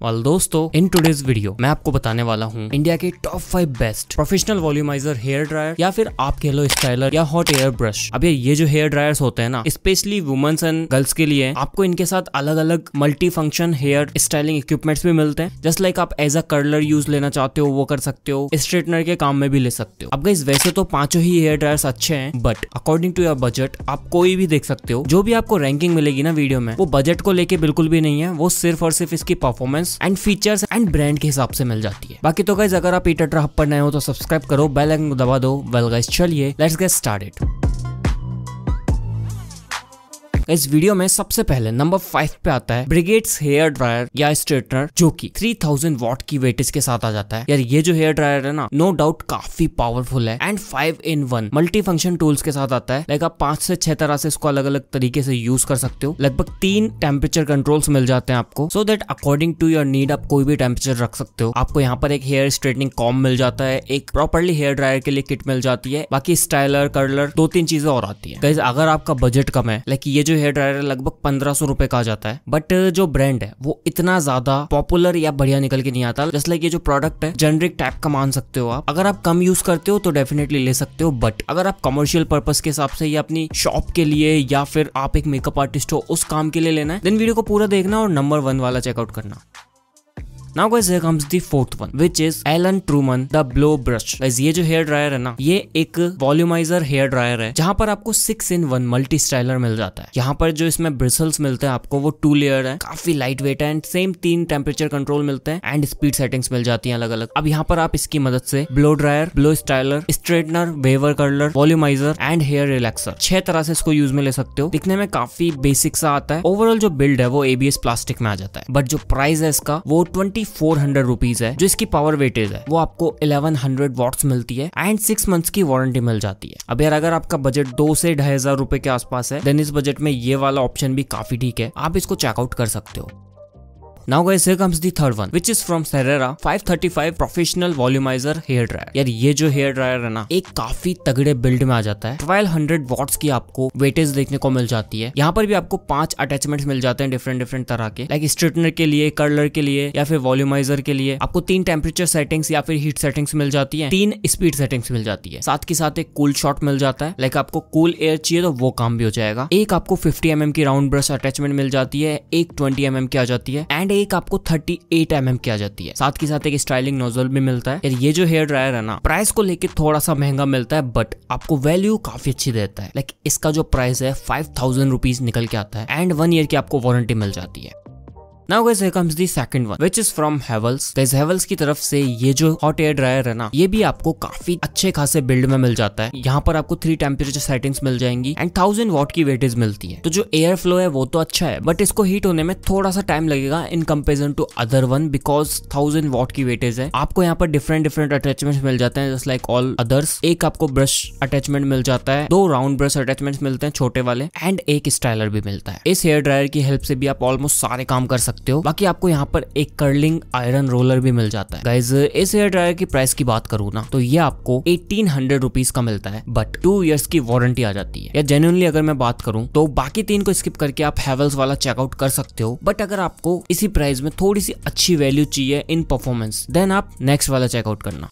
वाल दोस्तों in today's video मैं आपको बताने वाला हूँ इंडिया के top five best professional volumiser hair dryer या फिर आप कह लो स्टाइलर या हॉट एयर ब्रश अब ये जो हेयर ड्रायर्स होते हैं ना स्पेशली वुमेन्स एंड गर्ल्स के लिए आपको इनके साथ अलग अलग multi function hair styling equipments भी मिलते हैं। जस्ट लाइक आप एज अ कर्लर यूज़ लेना चाहते हो वो कर सकते हो स्ट्रेटनर के काम में भी ले सकते हो। अब गई वैसे तो पाँचों ही हेयर ड्रायर्स अच्छे हैं but according to your budget आप कोई भी देख सकते हो जो भी आपको रैंकिंग मिलेगी ना वीडियो में वो बजट को लेके बिल्कुल भी नहीं है वो सिर्फ़ और सिर्फ़ इसकी performance and features and brand के हिसाब से मिल जाती है। बाकी तो गाइज़ अगर आप ईटर ट्रप पर नए हो तो सब्सक्राइब करो बेल आइकन दबा दो। वेल गाइज़ चलिए लेट्स गेट स्टार्टेड इस वीडियो में सबसे पहले नंबर फाइव पे आता है ब्रिगेड्स हेयर ड्रायर या स्ट्रेटनर, जो कि 3000 वॉट की वेटेज के साथ आ जाता है। यार, ये जो हेयर ड्रायर है ना नो डाउट काफ़ी पावरफुल है and five in one multi function tools के साथ आता है। लाइक आप पाँच से छह तरह से इसको अलग अलग तरीके से यूज़ कर सकते हो। लगभग तीन टेम्परेचर कंट्रोल्स मिल जाते हैं आपको। So that according to your need आप कोई भी टेम्परेचर रख सकते हो। आपको यहाँ पर एक हेयर स्ट्रेटनिंग कॉम मिल जाता है, एक प्रॉपरली हेयर ड्रायर के लिए किट मिल जाती है। बाकी स्टाइलर कर्लर दो तीन चीज़ें और आती है। अगर आपका बजट कम है लाइक ये जो हेयर ड्रायर लगभग पंद्रह सौ रुपए का आ जाता है। बट जो ब्रांड है, वो इतना ज़्यादा पॉपुलर या बढ़िया निकल के नहीं आता। लाइक ये जो प्रोडक्ट है जेनरिक टाइप का मान सकते हो आप। अगर आप कम यूज़ करते हो तो डेफिनेटली ले सकते हो। बट अगर आप कमर्शियल पर्पज के हिसाब से या अपनी शॉप के लिए या फिर आप एक मेकअप आर्टिस्ट हो, उस काम के लिए लेना है देन वीडियो को पूरा देखना और नंबर वन वाला चेकआउट करना। Now guys here comes the fourth one which is Alan Truman the blow brush guys ये जो हेयर ड्रायर है ना, ये एक वॉल्यूमाइजर हेयर ड्रायर है, जहाँ पर आपको six in one multi styler मिल जाता है। यहाँ पर जो इसमें ब्रिसल्स मिलते हैं, आपको वो टू लेयर है, काफ़ी लाइट वेट है एंड सेम तीन टेम्परेचर कंट्रोल मिलते हैं एंड स्पीड सेटिंग्स मिल जाती है अलग अलग अब यहाँ पर आप इसकी मदद से blow dryer blow styler straightener waver curler volumiser and hair relaxer छह तरह से इसको यूज़ में ले सकते हो। दिखने में काफ़ी बेसिक सा आता है। ओवरऑल जो बिल्ड है, वो एबीएस प्लास्टिक में आ जाता है। बट जो प्राइस है इसका, वो twenty twenty four hundred rupees है, जो इसकी पावर वेटेज है, वो आपको इलेवन हंड्रेड वॉट्स मिलती है एंड सिक्स मंथ की वारंटी मिल जाती है। अब यार, अगर आपका बजट दो से ढाई हज़ार रुपए के आसपास है देन इस बजट में ये वाला ऑप्शन भी काफ़ी ठीक है। आप इसको चेकआउट कर सकते हो। Now guys, here comes the third one, which is from Serera 535 professional volumiser hair dryer यार, ये जो हेयर ड्रायर है ना, एक काफ़ी तगड़े बिल्ड में आ जाता है। 1200 वॉट्स की आपको वेटेज देखने को मिल जाती है। यहाँ पर भी आपको पाँच अटैचमेंट्स मिल जाते हैं डिफरेंट डिफरेंट तरह के। लाइक स्ट्रेटनर के लिए कर्लर के लिए, या फिर वॉल्यूमाइजर के लिए। आपको तीन टेम्परेचर सेटिंग्स या फिर हीट सेटिंग्स मिल जाती है। तीन स्पीड सेटिंग्स मिल जाती है। साथ के साथ एक कूल शॉट मिल जाता है। लाइक आपको कूल एयर चाहिए तो वो काम भी हो जाएगा। एक आपको फिफ्टी एम की राउंड ब्रश अटैचमेंट मिल जाती है। एक ट्वेंटी एम की आ जाती है। एंड एक आपको 38 एट एम की आ जाती है। साथ के साथ एक स्टाइलिंग नोजल भी मिलता है। यार ये जो हेयर ड्रायर है ना प्राइस को लेके थोड़ा सा महँगा मिलता है बट आपको वैल्यू काफ़ी अच्छी देता है। लाइक इसका जो प्राइस है फाइव थाउज़ेंड रुपीज़ निकल के आता है। एंड वन ईयर की आपको वारंटी मिल जाती है। Now guys, here comes the second one, which is from Havels. Guys Havels की तरफ़ से ये जो हॉट एयर ड्रायर है ना, ये भी आपको काफ़ी अच्छे खासे बिल्ड में मिल जाता है। यहाँ पर आपको थ्री टेम्परेचर सेटिंग्स मिल जाएँगी एंड थाउज़ेंड वॉट की वेटेज मिलती है। तो जो एयर फ्लो है, वो तो अच्छा है बट इसको हीट होने में थोड़ा सा टाइम लगेगा in comparison to other one because thousand watt की वेटेज है। आपको यहाँ पर डिफरेंट डिफरेंट अटैचमेंट मिल जाते हैं जस्ट लाइक ऑल अदर्स एक आपको ब्रश अटैचमेंट मिल जाता है, दो राउंड ब्रश अटैचमेंट मिलते हैं छोटे वाले एंड एक स्टाइलर भी मिलता है। इस हेयर ड्रायर की हेल्प से भी आप ऑलमोस्ट सारे काम कर सकते हो। बाकी आपको यहाँ पर एक कर्लिंग आयरन रोलर भी मिल जाता है। गाइज़ इस हेयर ड्रायर की प्राइस की बात करूँ ना तो ये आपको एटीन हंड्रेड रुपीज़ का मिलता है बट टू ईयर्स की वारंटी आ जाती है। या जेन्यनली अगर मैं बात करूँ तो बाकी तीन को स्किप करके आप हेवल्स वाला चेकआउट कर सकते हो बट अगर आपको इसी प्राइस में थोड़ी सी अच्छी वैल्यू चाहिए इन परफॉर्मेंस देन आप नेक्स्ट वाला चेकआउट करना।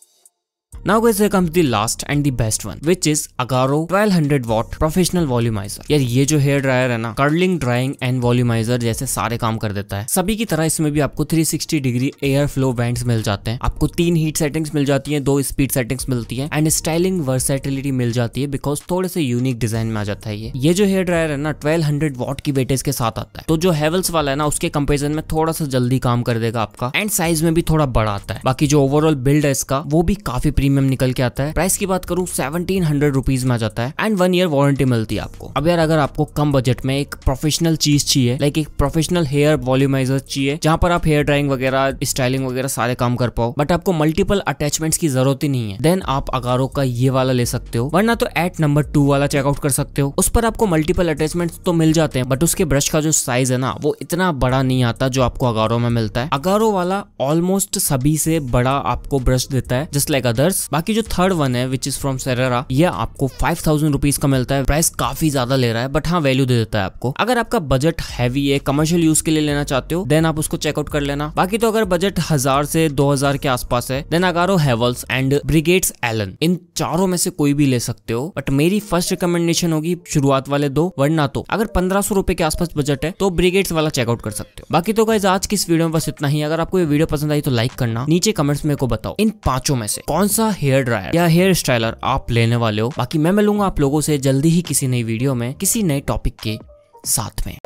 Now guys, here comes the last and the best one, which is Agaro 1200 watt professional volumizer. यार ये जो हेयर ड्रायर है ना कर्लिंग ड्राइंग एंड वॉल्यूमाइजर जैसे सारे काम कर देता है सभी की तरह इसमें भी आपको 360 डिग्री एयर फ्लो वेंट्स मिल जाते हैं आपको तीन हीट सेटिंग्स मिल जाती है दो स्पीड सेटिंग्स मिलती है एंड स्टाइलिंग वर्सेटिलिटी मिल जाती है बिकॉज़ थोड़े से यूनिक डिज़ाइन में आ जाता है ये ये जो हेयर ड्रायर है ना ट्वेल्व वॉट की वेटेज के साथ आता है तो जो हेवल्स वाला है ना उसके कंपेरिजन में थोड़ा सा जल्दी काम कर देगा आपका एंड साइज़ में भी थोड़ा बड़ा आता है बाकी जो ओवरऑल बिल्ड है इसका वो भी काफ़ी प्रीमियम निकल के आता है। प्राइस की बात करूँ सेवनटीन हंड्रेड रुपीज़ में आ जाता है। एंड वन ईयर वारंटी मिलती है आपको। अब यार, अगर आपको कम बजट में एक प्रोफेशनल चीज़ चाहिए लाइक एक प्रोफेशनल हेयर वॉल्यूमाइजर चाहिए, जहाँ पर आप हेयर ड्राइंग वगैरह स्टाइलिंग वगैरह सारे काम कर पाओ बट आपको मल्टीपल अटैचमेंट्स की ज़रूरत ही नहीं है देन आप अगारो का ये वाला ले सकते हो। वरना तो एट नंबर टू वाला चेकआउट कर सकते हो। उस पर आपको मल्टीपल अटैचमेंट तो मिल जाते हैं बट उसके ब्रश का जो साइज़ है ना, वो इतना बड़ा नहीं आता जो आपको अगारो में मिलता है। अगारो वाला ऑलमोस्ट सभी से बड़ा आपको ब्रश देता है जस्ट लाइक अदर्स बाकी जो थर्ड वन है विच इज़ फ्रॉम सेरेरा ये आपको फाइव थाउज़ेंड रुपीज़ का मिलता है। प्राइस काफ़ी ज़्यादा ले रहा है बट हाँ वैल्यू दे देता है आपको। अगर आपका बजट हैवी है कमर्शियल यूज़ के लिए लेना चाहते हो देन आप उसको चेकआउट कर लेना। बाकी तो अगर बजट हज़ार से दो हज़ार के आसपास है then Agaro Havells and brigades Elon इन चारों में से कोई भी ले सकते हो बट मेरी फ़र्स्ट रिकमेंडेशन होगी शुरुआत वाले दो, वरना तो। अगर पंद्रह सौ रुपए के आसपास बजट है तो ब्रिगेड्स वाला चेकआउट कर सकते हो। बाकी तो गाइज़ आज की इस वीडियो में बस इतना ही। अगर आपको ये वीडियो पसंद आई तो लाइक करना। नीचे कमेंट्स में को बताओ। इन पाँचों में से कौन सा हेयर ड्रायर या हेयर स्टाइलर आप लेने वाले हो। बाकी मैं मिलूँगा आप लोगों से जल्दी ही किसी नई वीडियो में, किसी नए टॉपिक के साथ में।